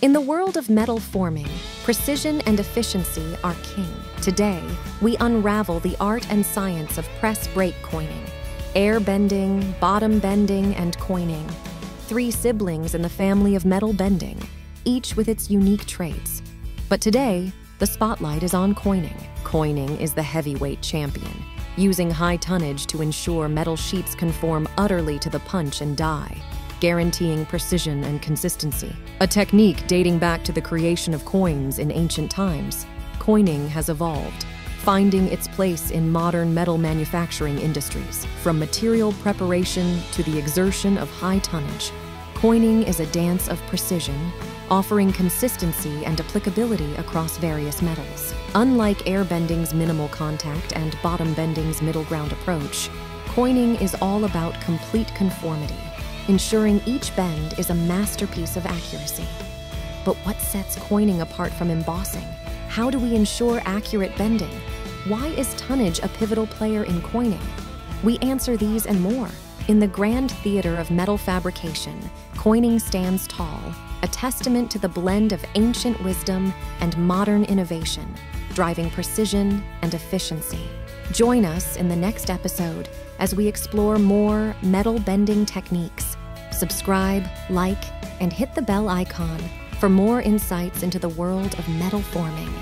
In the world of metal forming, precision and efficiency are king. Today, we unravel the art and science of press brake coining, air bending, bottom bending, and coining. Three siblings in the family of metal bending, each with its unique traits. But today, the spotlight is on coining. Coining is the heavyweight champion, using high tonnage to ensure metal sheets conform utterly to the punch and die guaranteeing precision and consistency. A technique dating back to the creation of coins in ancient times, coining has evolved, finding its place in modern metal manufacturing industries. From material preparation to the exertion of high tonnage, coining is a dance of precision, offering consistency and applicability across various metals. Unlike airbending's minimal contact and bottom bending's middle ground approach, coining is all about complete conformity ensuring each bend is a masterpiece of accuracy. But what sets coining apart from embossing? How do we ensure accurate bending? Why is tonnage a pivotal player in coining? We answer these and more. In the grand theater of metal fabrication, coining stands tall, a testament to the blend of ancient wisdom and modern innovation, driving precision and efficiency. Join us in the next episode as we explore more metal bending techniques subscribe, like, and hit the bell icon for more insights into the world of metal forming.